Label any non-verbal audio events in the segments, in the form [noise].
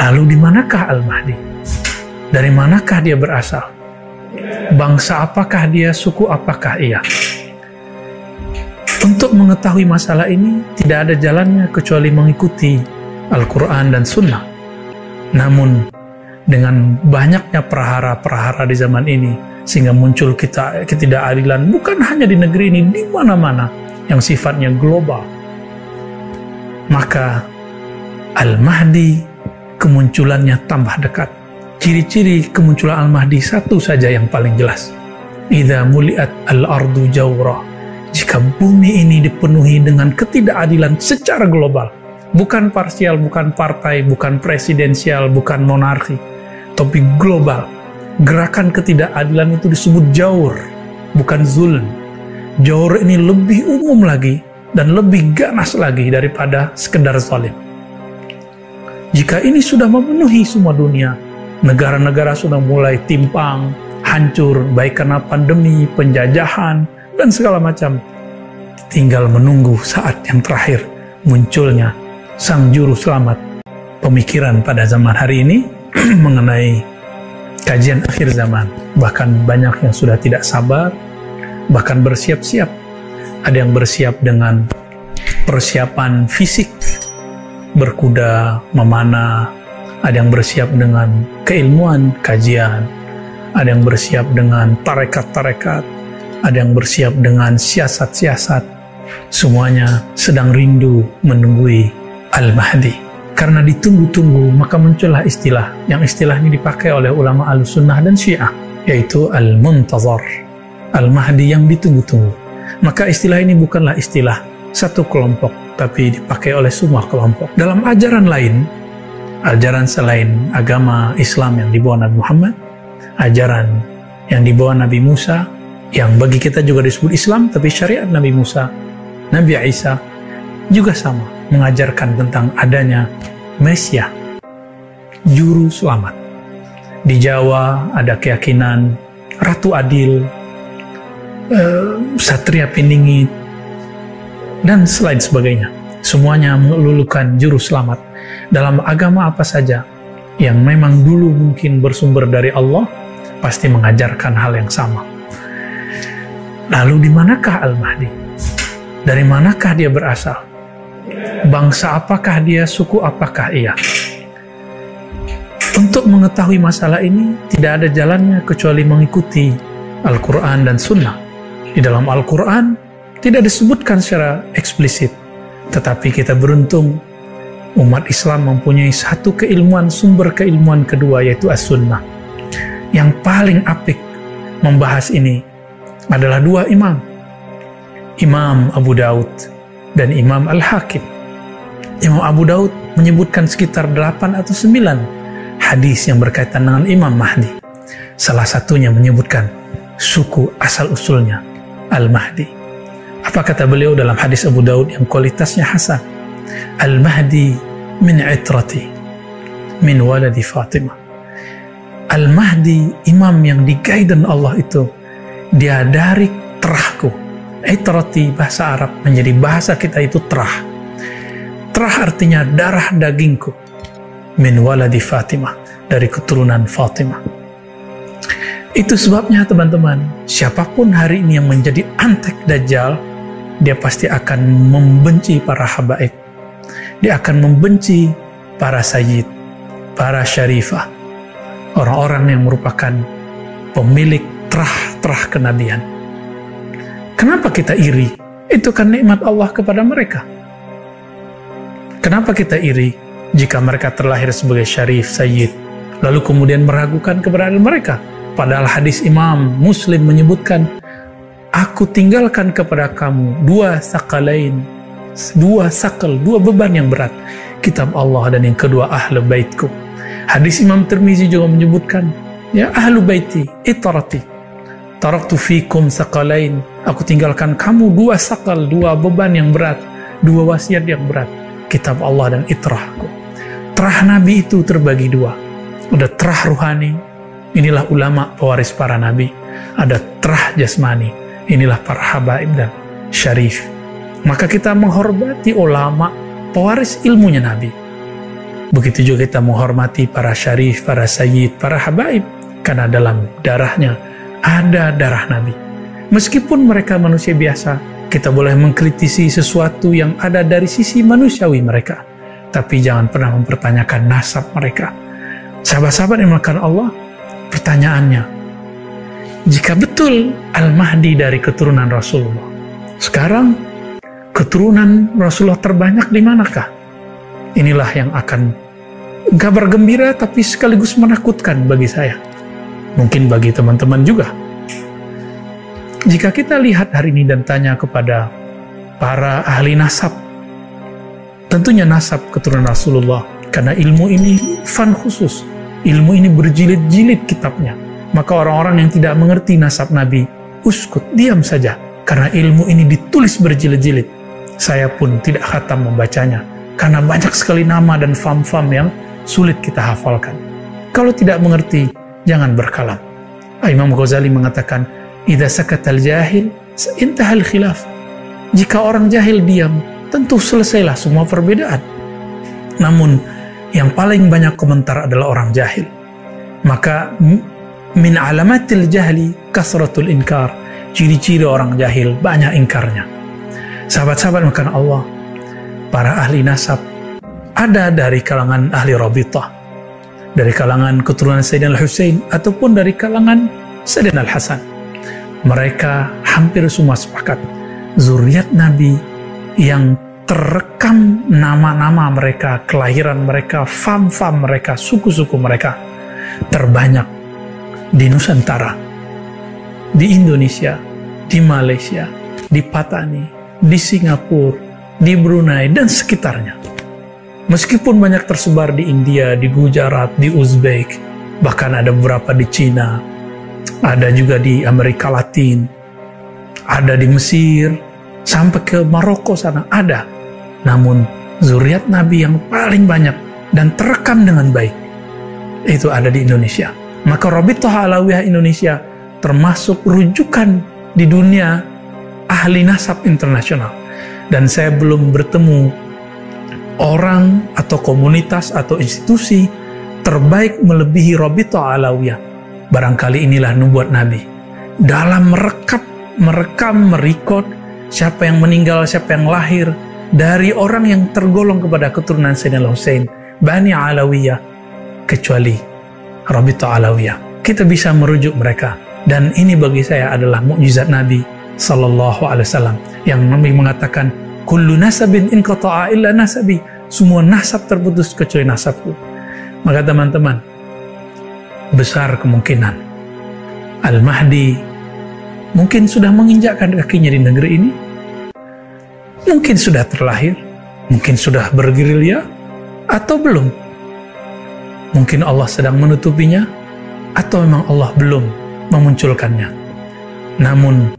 Lalu di manakah Al-Mahdi? Dari manakah dia berasal? Bangsa apakah dia? Suku apakah ia? Untuk mengetahui masalah ini, tidak ada jalannya kecuali mengikuti Al-Quran dan Sunnah. Namun, dengan banyaknya perahara-perahara di zaman ini, sehingga muncul kita ketidakadilan bukan hanya di negeri ini, di mana-mana yang sifatnya global. Maka Al-Mahdi kemunculannya tambah dekat. Ciri-ciri kemunculan Al-Mahdi satu saja yang paling jelas. Idza muliat al-ardu jawra. Jika bumi ini dipenuhi dengan ketidakadilan secara global, bukan parsial, bukan partai, bukan presidensial, bukan monarki, tapi global. Gerakan ketidakadilan itu disebut jaur, bukan zulm. Jaur ini lebih umum lagi dan lebih ganas lagi daripada sekedar zalim. Jika ini sudah memenuhi semua dunia, negara-negara sudah mulai timpang, hancur, baik karena pandemi, penjajahan, dan segala macam. Tinggal menunggu saat yang terakhir munculnya sang juru selamat pemikiran pada zaman hari ini [clears throat] mengenai kajian akhir zaman. Bahkan banyak yang sudah tidak sabar, bahkan bersiap-siap. Ada yang bersiap dengan persiapan fisik, berkuda, memanah, ada yang bersiap dengan keilmuan, kajian, ada yang bersiap dengan tarekat-tarekat, ada yang bersiap dengan siasat-siasat. Semuanya sedang rindu menunggui Al-Mahdi. Karena ditunggu-tunggu, maka muncullah istilah, yang istilah ini dipakai oleh ulama al-sunnah dan syiah, yaitu Al-Muntazar, Al-Mahdi yang ditunggu-tunggu. Maka istilah ini bukanlah istilah satu kelompok, tapi dipakai oleh semua kelompok. Dalam ajaran lain, ajaran selain agama Islam yang dibawa Nabi Muhammad, ajaran yang dibawa Nabi Musa, yang bagi kita juga disebut Islam, tapi syariat Nabi Musa, Nabi Isa, juga sama, mengajarkan tentang adanya Mesia, Juru Selamat. Di Jawa ada keyakinan Ratu Adil, uh, Satria Piningit, dan selain sebagainya. Semuanya melulukan juru selamat dalam agama apa saja yang memang dulu mungkin bersumber dari Allah pasti mengajarkan hal yang sama. Lalu di manakah Al-Mahdi? Dari manakah dia berasal? Bangsa apakah dia? Suku apakah ia? Untuk mengetahui masalah ini, tidak ada jalannya kecuali mengikuti Al-Quran dan Sunnah. Di dalam Al-Quran, tidak disebutkan secara eksplisit, tetapi kita beruntung umat Islam mempunyai satu keilmuan sumber keilmuan kedua yaitu as-sunnah. Yang paling apik membahas ini adalah dua imam. Imam Abu Daud dan Imam Al-Hakim. Imam Abu Daud menyebutkan sekitar 8 atau 9 hadis yang berkaitan dengan Imam Mahdi. Salah satunya menyebutkan suku asal-usulnya Al-Mahdi. Apa kata beliau dalam hadis Abu Daud yang kualitasnya hasan? Al-Mahdi min itrati min waladi Fatimah. Al-Mahdi imam yang digaidan Allah itu dia dari terahku. Itrati bahasa Arab menjadi bahasa kita itu terah. Terah artinya darah dagingku. Min waladi Fatimah dari keturunan Fatimah. Itu sebabnya teman-teman, siapa pun hari ini yang menjadi antek dajjal, dia pasti akan membenci para habaib. Dia akan membenci para sayyid, para syarifah, orang-orang yang merupakan pemilik terah-terah kenabian. Kenapa kita iri? Itu kan nikmat Allah kepada mereka. Kenapa kita iri jika mereka terlahir sebagai syarif, sayyid, lalu kemudian meragukan keberadaan mereka? Padahal hadis Imam Muslim menyebutkan aku tinggalkan kepada kamu dua sakalain, dua sakal, dua beban yang berat. Kitab Allah dan yang kedua ahlu baitku. Hadis Imam Tirmizi juga menyebutkan, ya ahlu baiti, itarati. Taraktu fikum sakalain. Aku tinggalkan kamu dua sakal, dua beban yang berat, dua wasiat yang berat. Kitab Allah dan itrahku. Terah Nabi itu terbagi dua. Ada terah ruhani, inilah ulama pewaris para nabi. Ada terah jasmani, Inilah para habaib dan syarif. Maka kita menghormati ulama pewaris ilmunya Nabi. Begitu juga kita menghormati para syarif, para sayyid, para habaib. Karena dalam darahnya ada darah Nabi. Meskipun mereka manusia biasa, kita boleh mengkritisi sesuatu yang ada dari sisi manusiawi mereka. Tapi jangan pernah mempertanyakan nasab mereka. Sahabat-sahabat yang melakukan Allah, pertanyaannya, jika betul Al-Mahdi dari keturunan Rasulullah, sekarang keturunan Rasulullah terbanyak di manakah? Inilah yang akan kabar gembira tapi sekaligus menakutkan bagi saya. Mungkin bagi teman-teman juga. Jika kita lihat hari ini dan tanya kepada para ahli nasab, tentunya nasab keturunan Rasulullah, karena ilmu ini fan khusus, ilmu ini berjilid-jilid kitabnya. Maka orang-orang yang tidak mengerti nasab Nabi, uskut, diam saja, karena ilmu ini ditulis berjilid-jilid. Saya pun tidak khatam membacanya, karena banyak sekali nama dan fam-fam yang sulit kita hafalkan. Kalau tidak mengerti, jangan berkalam. Imam Ghazali mengatakan, "Idza sakatal jahil, intahal khilaf." Jika orang jahil diam, tentu selesailah semua perbedaan. Namun, yang paling banyak komentar adalah orang jahil. Maka min alamatil jahli kasratul inkar. Ciri-ciri orang jahil banyak ingkarnya. Sahabat-sahabat makan Allah, para ahli nasab ada dari kalangan ahli Rabitah, dari kalangan keturunan Sayyidina Al-Husain, ataupun dari kalangan Sayyidina Al-Hasan. Mereka hampir semua sepakat. Zuriat Nabi yang terekam nama-nama mereka, kelahiran mereka, fam-fam mereka, suku-suku mereka terbanyak di Nusantara, di Indonesia, di Malaysia, di Patani, di Singapura, di Brunei, dan sekitarnya. Meskipun banyak tersebar di India, di Gujarat, di Uzbek, bahkan ada beberapa di Cina, ada juga di Amerika Latin, ada di Mesir, sampai ke Maroko sana ada. Namun zuriat Nabi yang paling banyak dan terekam dengan baik itu ada di Indonesia. Maka Rabitah Alawiyah Indonesia termasuk rujukan di dunia ahli nasab internasional. Dan saya belum bertemu orang atau komunitas atau institusi terbaik melebihi Robito Alawiyah. Barangkali inilah nubuat Nabi. Dalam merekap, merekam, merekod siapa yang meninggal, siapa yang lahir dari orang yang tergolong kepada keturunan Sayyidina Hussein, Bani Alawiyah, kecuali Robito Alawiyah. Kita bisa merujuk mereka. Dan ini bagi saya adalah mukjizat Nabi Sallallahu Alaihi Wasallam yang Nabi mengatakan kullu nasabin in illa nasabi. Semua nasab terputus kecuali nasabku. Maka teman-teman besar kemungkinan Al-Mahdi mungkin sudah menginjakkan kakinya di negeri ini. Mungkin sudah terlahir. Mungkin sudah bergerilya. Atau belum mungkin Allah sedang menutupinya atau memang Allah belum memunculkannya. Namun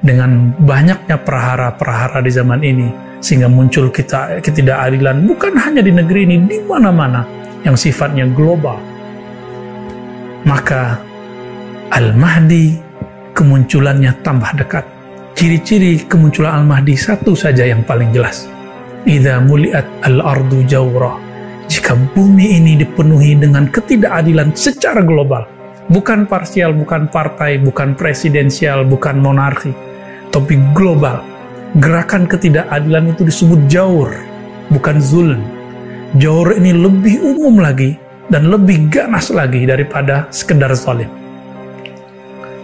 dengan banyaknya perahara-perahara di zaman ini sehingga muncul kita ketidakadilan bukan hanya di negeri ini di mana-mana yang sifatnya global. Maka Al-Mahdi kemunculannya tambah dekat. Ciri-ciri kemunculan Al-Mahdi satu saja yang paling jelas. Idza muliat al-ardu jawra jika bumi ini dipenuhi dengan ketidakadilan secara global bukan parsial, bukan partai, bukan presidensial, bukan monarki tapi global. Gerakan ketidakadilan itu disebut jaur, bukan zulm. Jaur ini lebih umum lagi dan lebih ganas lagi daripada sekedar zalim.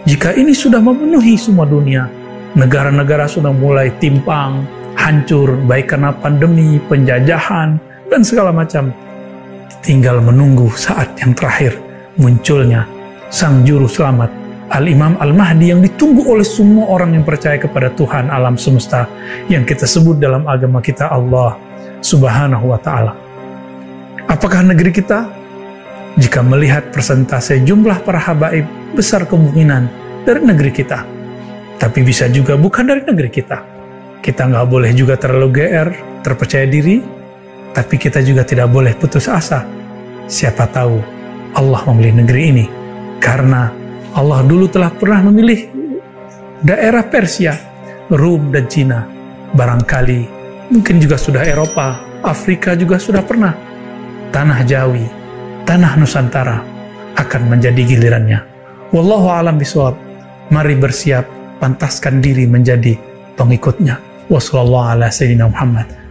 Jika ini sudah memenuhi semua dunia, negara-negara sudah mulai timpang, hancur, baik karena pandemi, penjajahan, dan segala macam. Tinggal menunggu saat yang terakhir munculnya Sang Juru Selamat Al-Imam Al-Mahdi yang ditunggu oleh semua orang yang percaya kepada Tuhan alam semesta yang kita sebut dalam agama kita Allah Subhanahu wa taala. Apakah negeri kita jika melihat persentase jumlah para habaib besar kemungkinan dari negeri kita. Tapi bisa juga bukan dari negeri kita. Kita nggak boleh juga terlalu GR, terpercaya diri, tapi kita juga tidak boleh putus asa. Siapa tahu Allah memilih negeri ini karena Allah dulu telah pernah memilih daerah Persia, Rum dan Cina. Barangkali mungkin juga sudah Eropa, Afrika juga sudah pernah. tanah Jawi, tanah Nusantara akan menjadi gilirannya. Wallahu alam bisawab. Mari bersiap, pantaskan diri menjadi pengikutnya. Wassalamualaikum warahmatullahi wabarakatuh.